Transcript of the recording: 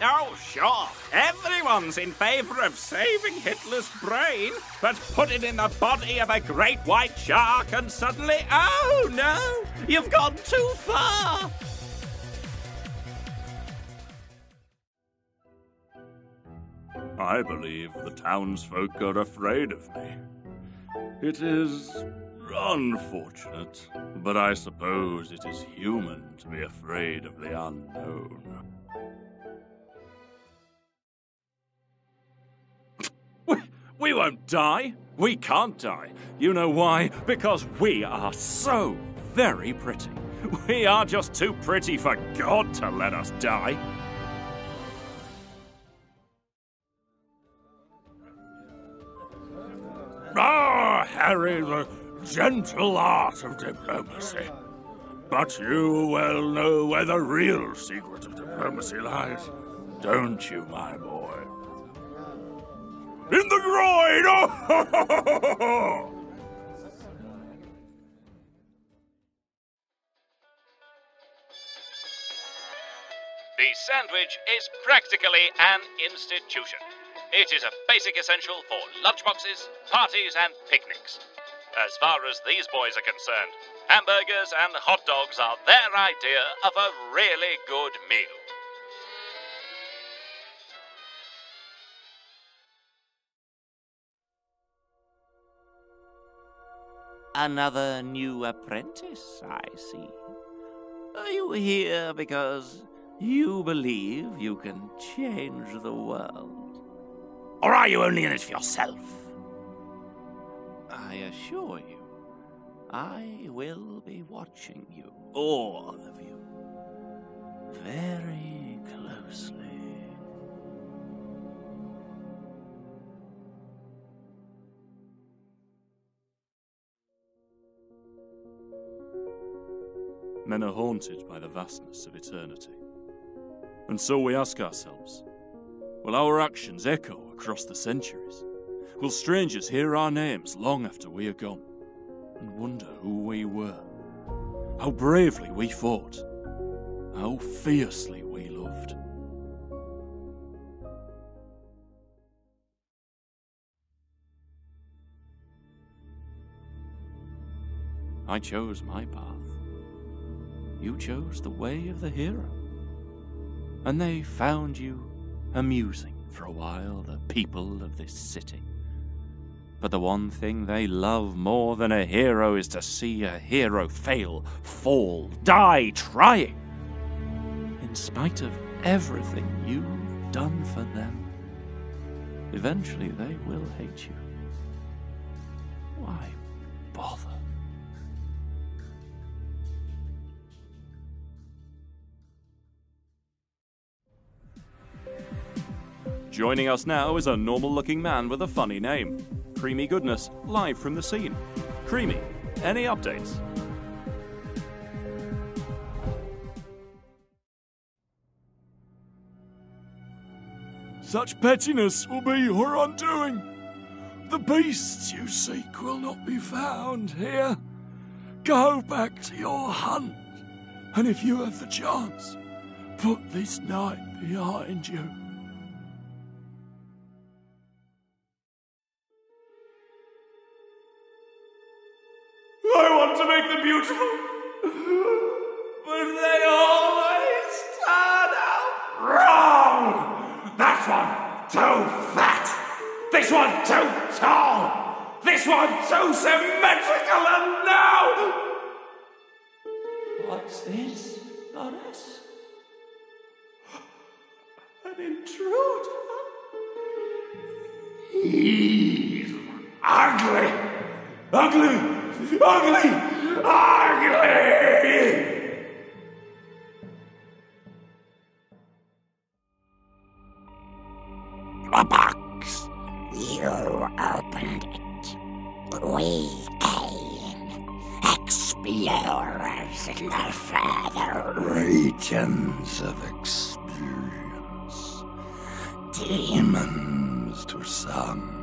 Oh, sure. Everyone's in favor of saving Hitler's brain, but put it in the body of a great white shark and suddenly, oh no, you've gone too far. I believe the townsfolk are afraid of me. It is unfortunate, but I suppose it is human to be afraid of the unknown. We, won't die. We can't die. You know why? Because we are so very pretty. We are just too pretty for God to let us die. Ah, Harry, the gentle art of diplomacy. But you well know where the real secret of diplomacy lies, don't you, my boy? In the groin! The sandwich is practically an institution. It is a basic essential for lunchboxes, parties, and picnics. As far as these boys are concerned, hamburgers and hot dogs are their idea of a really good meal. Another new apprentice, I see. Are you here because you believe you can change the world? Or are you only in it for yourself? I assure you, I will be watching you, all of you, very closely. Men are haunted by the vastness of eternity. And so we ask ourselves will our actions echo across the centuries? Will strangers hear our names long after we are gone and wonder who we were? How bravely we fought, how fiercely we loved. I chose my path. You chose the way of the hero. And they found you amusing for a while, the people of this city. But the one thing they love more than a hero is to see a hero fail, fall, die trying. In spite of everything you've done for them, eventually they will hate you. Joining us now is a normal looking man with a funny name. Creamy Goodness, live from the scene. Creamy, any updates? Such pettiness will be your undoing. The beasts you seek will not be found here. Go back to your hunt, and if you have the chance, put this night behind you. I want to make them beautiful, but they always turn out wrong. That one too fat. This one too tall. This one too symmetrical, and now. What's this, Goddess? An intruder. He's ugly, ugly ugly, ugly. A box. You opened it. We came. Explorers in the further regions of experience. Demons to some.